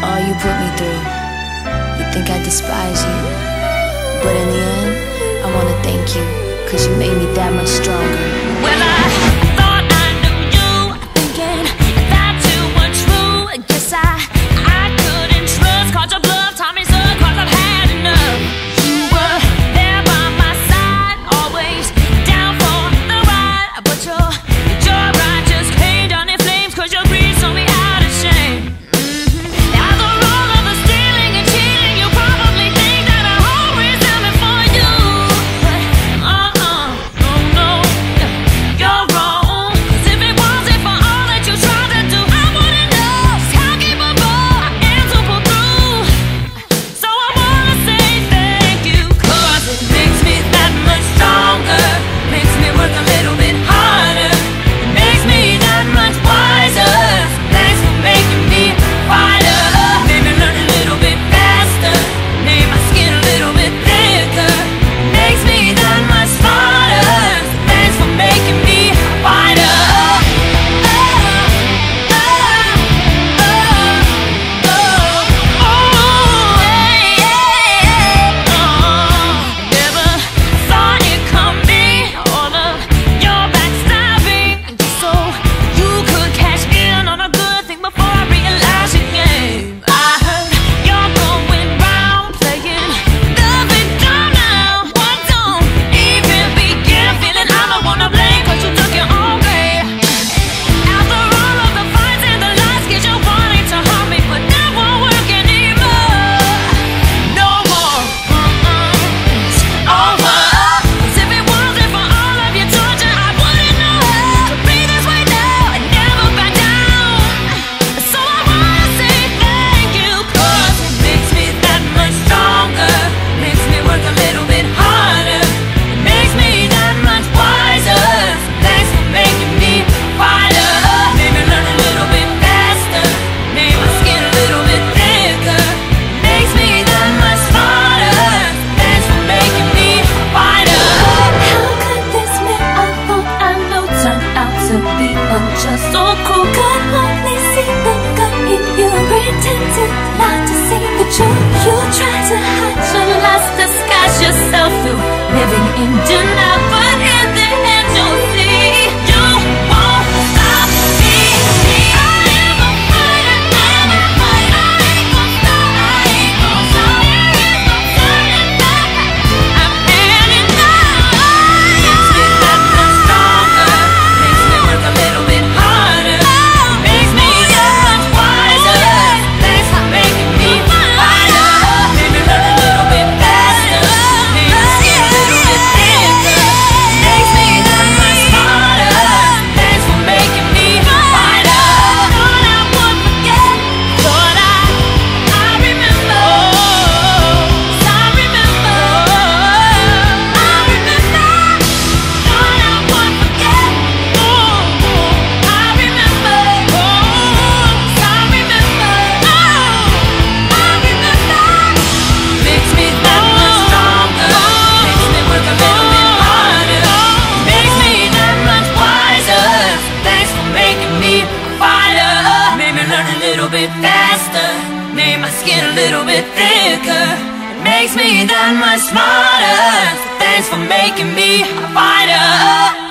put me through. You think I despise you. But in the end, I wanna thank you, cause you made me that much stronger. Well, I little bit faster, made my skin a little bit thicker. It makes me that much smarter. Thanks for making me a fighter.